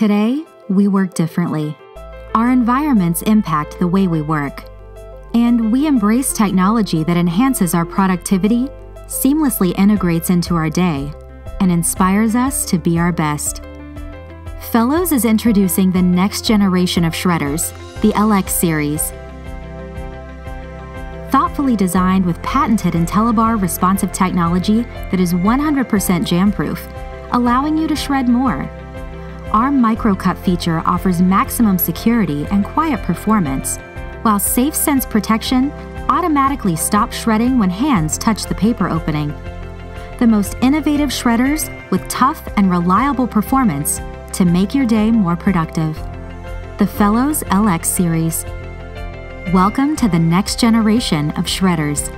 Today, we work differently. Our environments impact the way we work. And we embrace technology that enhances our productivity, seamlessly integrates into our day, and inspires us to be our best. Fellowes is introducing the next generation of shredders, the LX series. Thoughtfully designed with patented IntelliBar responsive technology that is 100% jam-proof, allowing you to shred more. Our micro-cut feature offers maximum security and quiet performance, while SafeSense protection automatically stops shredding when hands touch the paper opening. The most innovative shredders with tough and reliable performance to make your day more productive. The Fellowes LX Series. Welcome to the next generation of shredders.